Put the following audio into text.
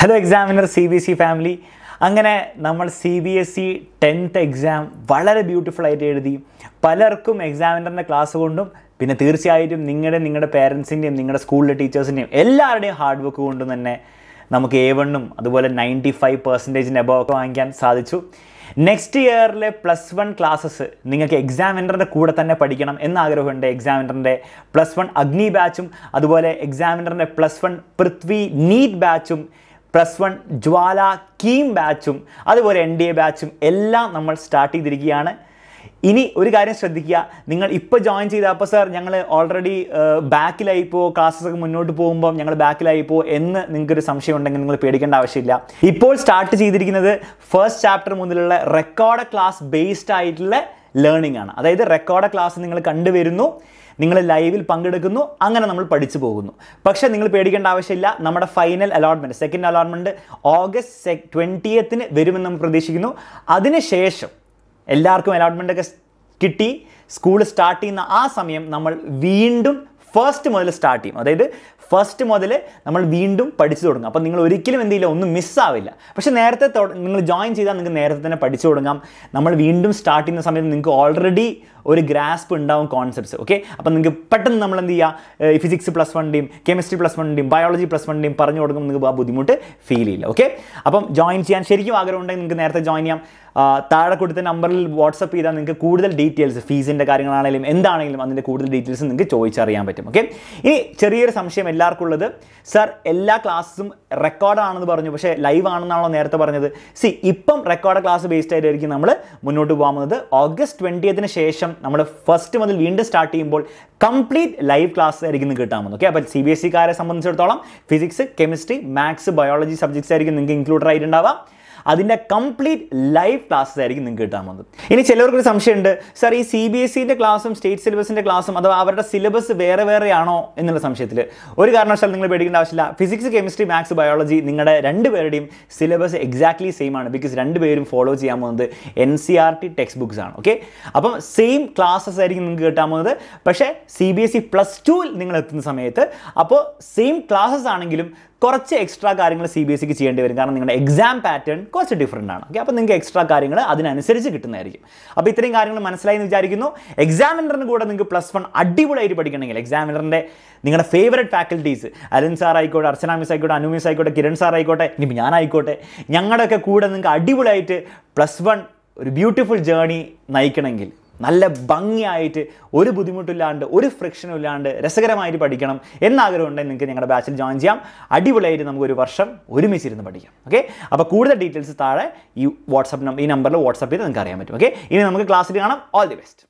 Hello examiner C B S E family അങ്ങനെ നമ്മൾ C B S E tenth exam വളരെ beautiful ആയിട്ട് എഴുതി. പലർക്കും എക്സാമിനറിന്റെ ക്ലാസ് കൊണ്ടും പിന്നെ തീർച്ചയായിട്ടും നിങ്ങളുടെ നിങ്ങളുടെ പേരൻസിന്റെയും നിങ്ങളുടെ സ്കൂളിലെ ടീച്ചേഴ്സിന്റെയും എല്ലാവരുടെയും ഹാർഡ് വർക്ക് കൊണ്ടും തന്നെ നമുക്ക് എ വണ്ണും അതുപോലെ നയന്റി ഫൈവ് പെർസെന്റേജിന്റെ എബോ ഒക്കെ വാങ്ങിക്കാൻ സാധിച്ചു. നെക്സ്റ്റ് ഇയറിലെ പ്ലസ് വൺ ക്ലാസ്സസ് നിങ്ങൾക്ക് എക്സാമിനറിന്റെ കൂടെ തന്നെ പഠിക്കണം എന്ന ആഗ്രഹമുണ്ട് എക്സാമിനറിന്റെ പ്ലസ് വൺ അഗ്നി ബാച്ചും അതുപോലെ എക്സാമിനറിന്റെ പ്ലസ് വൺ പൃഥ്വി നീറ്റ് ബാച്ചും പ്ലസ് വൺ ജ്വാല കീം ബാച്ചും അതുപോലെ എൻ ഡി എ ബാച്ചും എല്ലാം നമ്മൾ സ്റ്റാർട്ട് ചെയ്തിരിക്കുകയാണ്. ഇനി ഒരു കാര്യം ശ്രദ്ധിക്കുക. നിങ്ങൾ ഇപ്പോൾ ജോയിൻ ചെയ്ത അപ്പോൾ സാർ ഞങ്ങൾ ഓൾറെഡി ബാക്കിലായിപ്പോ ക്ലാസ്സസ് ഒക്കെ മുന്നോട്ട് പോകുമ്പോൾ ഞങ്ങൾ ബാക്കിലായി പോ എന്ന് നിങ്ങൾക്കൊരു സംശയം ഉണ്ടെങ്കിൽ നിങ്ങൾ പേടിക്കേണ്ട ആവശ്യമില്ല. ഇപ്പോൾ സ്റ്റാർട്ട് ചെയ്തിരിക്കുന്നത് ഫസ്റ്റ് ചാപ്റ്റർ മുതലുള്ള റെക്കോർഡ് ക്ലാസ് ബേസ്ഡ് ആയിട്ടുള്ള ലേണിംഗ് ആണ്. അതായത് റെക്കോർഡ് ക്ലാസ് നിങ്ങൾ കണ്ടുവരുന്നു നിങ്ങൾ ലൈവിൽ പങ്കെടുക്കുന്നു അങ്ങനെ നമ്മൾ പഠിച്ചു പോകുന്നു. പക്ഷേ നിങ്ങൾ പേടിക്കേണ്ട ആവശ്യമില്ല നമ്മുടെ final allotment second allotment August ട്വന്റിയത്തിന് വരുമെന്ന് നമ്മൾ പ്രതീക്ഷിക്കുന്നു. അതിനുശേഷം എല്ലാവർക്കും അലോട്ട്മെന്റ് ഒക്കെ കിട്ടി സ്കൂൾ സ്റ്റാർട്ട് ചെയ്യുന്ന ആ സമയം നമ്മൾ വീണ്ടും ഫസ്റ്റ് മുതൽ സ്റ്റാർട്ട് ചെയ്യും. അതായത് ഫസ്റ്റ് മുതൽ നമ്മൾ വീണ്ടും പഠിച്ചു തുടങ്ങും. അപ്പോൾ നിങ്ങൾ ഒരിക്കലും എന്ത് ചെയ്യില്ല ഒന്നും മിസ്സാവില്ല പക്ഷേ നേരത്തെ നിങ്ങൾ ജോയിൻ ചെയ്താൽ നിങ്ങൾക്ക് നേരത്തെ തന്നെ പഠിച്ചു തുടങ്ങാം. നമ്മൾ വീണ്ടും സ്റ്റാർട്ട് ചെയ്യുന്ന സമയത്ത് നിങ്ങൾക്ക് ഓൾറെഡി ഒരു ഗ്രാസ്പ് ഉണ്ടാവും കോൺസെപ്റ്റ്സ് ഓക്കെ അപ്പം നിങ്ങൾക്ക് പെട്ടെന്ന് നമ്മൾ എന്ത് ചെയ്യുക ഫിസിക്സ് പ്ലസ് വണ്ണിന്റെയും കെമിസ്ട്രി പ്ലസ് വണ്ണിന്റെയും ബയോളജി പ്ലസ് വണ്ണിന്റെയും പറഞ്ഞു കൊടുക്കുമ്പോൾ നിങ്ങൾക്ക് ആ ബുദ്ധിമുട്ട് ഫീൽ ചെയ്യില്ല. ഓക്കെ അപ്പം ജോയിൻ ചെയ്യാൻ ശരിക്കും ആഗ്രഹം ഉണ്ടെങ്കിൽ നിങ്ങൾക്ക് നേരത്തെ ജോയിൻ ചെയ്യാം. താഴെ കൊടുത്ത നമ്പറിൽ വാട്സപ്പ് ചെയ്താൽ നിങ്ങൾക്ക് കൂടുതൽ ഡീറ്റെയിൽസ് ഫീസിന്റെ കാര്യങ്ങളാണെങ്കിലും എന്താണെങ്കിലും അതിന്റെ കൂടുതൽ ഡീറ്റെയിൽസ് നിങ്ങൾക്ക് ചോദിച്ചറിയാൻ പറ്റും. ഓക്കെ ഇനി ചെറിയൊരു സംശയം എല്ലാവർക്കും ഉള്ളത്. സർ എല്ലാ ക്ലാസ്സും റെക്കോർഡാണെന്ന് പറഞ്ഞു. പക്ഷേ ലൈവ് ആണെന്നാണോ നേരത്തെ പറഞ്ഞത്. സി ഇപ്പം റെക്കോർഡ് ക്ലാസ് ബേസ്ഡ് ആയിട്ടായിരിക്കും നമ്മൾ മുന്നോട്ട് പോകുന്നത്. ഓഗസ്റ്റ് ട്വന്റിയത്തിന് ശേഷം നമ്മൾ ഫസ്റ്റ് മുതൽ വീണ്ടും സ്റ്റാർട്ട് ചെയ്യുമ്പോൾ കംപ്ലീറ്റ് ലൈവ് ക്ലാസ് ആയിരിക്കും കിട്ടാൻ പോകുന്നത്. ഓക്കെ അപ്പോൾ സി ബി എസ് സിക്കാരെ സംബന്ധിച്ചിടത്തോളം physics chemistry maths biology subjects ആയിരിക്കും നിങ്ങൾക്ക് ഇൻക്ലൂഡഡ് ആയിട്ടുണ്ടാവുക. അതിന്റെ കംപ്ലീറ്റ് ലൈവ് ക്ലാസ്സസ് ആയിരിക്കും നിങ്ങൾക്ക് കിട്ടാൻ പോകുന്നത്. ഇനി ചിലവർക്കൊരു സംശയമുണ്ട് സർ ഈ സി ബി എസ് സിന്റെ ക്ലാസ്സും സ്റ്റേറ്റ് സിലബസിന്റെ ക്ലാസ്സും അഥവാ അവരുടെ സിലബസ് വേറെ വേറെ ആണോ എന്നുള്ള സംശയത്തിൽ. ഒരു കാരണവശാലും നിങ്ങൾ പേടിക്കേണ്ട ആവശ്യമില്ല. ഫിസിക്സ് കെമിസ്ട്രി മാത്സ് ബയോളജി നിങ്ങളുടെ രണ്ടുപേരുടെയും സിലബസ് എക്സാക്ട്ലി സെയിം ആണ്. ബിക്കോസ് രണ്ടുപേരും ഫോളോ ചെയ്യാൻ പോകുന്നത് N C R T text books ആണ്. ഓക്കെ അപ്പം സെയിം ക്ലാസ്സസ് ആയിരിക്കും നിങ്ങൾക്ക് കിട്ടാൻ പോകുന്നത്. പക്ഷേ C B S E plus ടുവിൽ നിങ്ങൾ എത്തുന്ന സമയത്ത് അപ്പോൾ സെയിം ക്ലാസ്സസ് ആണെങ്കിലും കുറച്ച് എക്സ്ട്രാ കാര്യങ്ങൾ സി ബി എസ് സിക്ക് ചെയ്യേണ്ടി വരും. കാരണം നിങ്ങളുടെ എക്സാം പാറ്റേൺ കുറച്ച് ഡിഫറെന്റ് ആണ്. ഓക്കെ അപ്പോൾ നിങ്ങൾക്ക് എക്സ്ട്രാ കാര്യങ്ങൾ അതിനനുസരിച്ച് കിട്ടുന്നതായിരിക്കും. അപ്പോൾ ഇത്രയും കാര്യങ്ങൾ മനസ്സിലായി എന്ന് വിചാരിക്കുന്നു. എക്സാമിനറിന് കൂടെ നിങ്ങൾക്ക് പ്ലസ് വൺ അടിപൊളിയായിട്ട് പഠിക്കണമെങ്കിൽ എക്സാമിനറിന്റെ നിങ്ങളുടെ ഫേവററ്റ് ഫാക്കൽറ്റീസ് അലൻ സാർ ആയിക്കോട്ടെ അർച്ചന മിസ് ആയിക്കോട്ടെ അനു മിസ് ആയിക്കോട്ടെ കിരൺ സാർ ആയിക്കോട്ടെ ഇനി ഞാനായിക്കോട്ടെ ഞങ്ങളുടെയൊക്കെ കൂടെ നിങ്ങൾക്ക് അടിപൊളിയായിട്ട് പ്ലസ് വൺ ഒരു ബ്യൂട്ടിഫുൾ ജേണി നയിക്കണമെങ്കിൽ നല്ല ഭംഗിയായിട്ട് ഒരു ബുദ്ധിമുട്ടില്ലാണ്ട് ഒരു ഫ്രിക്ഷനും ഇല്ലാണ്ട് രസകരമായിട്ട് പഠിക്കണം എന്നാഗ്രഹമുണ്ടെങ്കിൽ നിങ്ങൾക്ക് ഞങ്ങളുടെ ബാച്ചിൽ ജോയിൻ ചെയ്യാം. അടിപൊളിയായിട്ട് നമുക്ക് ഒരു വർഷം ഒരുമിച്ചിരുന്ന് പഠിക്കാം. ഓക്കെ അപ്പോൾ കൂടുതൽ ഡീറ്റെയിൽസ് താഴെ ഈ വാട്സപ്പ് ഈ നമ്പറിൽ വാട്സപ്പ് ചെയ്ത് നിങ്ങൾക്ക് അറിയാൻ പറ്റും. ഓക്കെ ഇനി നമുക്ക് ക്ലാസ്സിൽ കാണാം. All the best